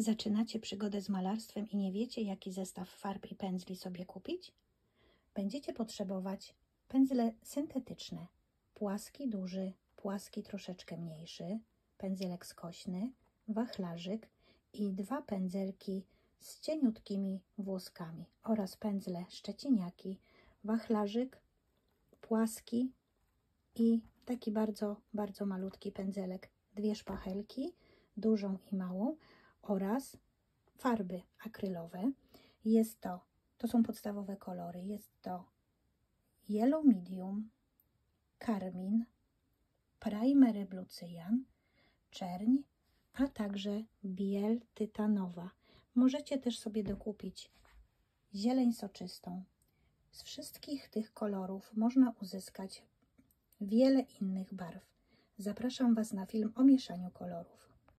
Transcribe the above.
Zaczynacie przygodę z malarstwem i nie wiecie, jaki zestaw farb i pędzli sobie kupić? Będziecie potrzebować pędzle syntetyczne, płaski duży, płaski troszeczkę mniejszy, pędzelek skośny, wachlarzyk i dwa pędzelki z cieniutkimi włoskami oraz pędzle szczeciniaki, wachlarzyk, płaski i taki bardzo, bardzo malutki pędzelek, dwie szpachelki, dużą i małą oraz farby akrylowe. Jest to, to są podstawowe kolory, jest to Yellow Medium, Carmin, Primery Blue Cyan, Czerń, a także biel tytanowa. Możecie też sobie dokupić zieleń soczystą. Z wszystkich tych kolorów można uzyskać wiele innych barw. Zapraszam Was na film o mieszaniu kolorów.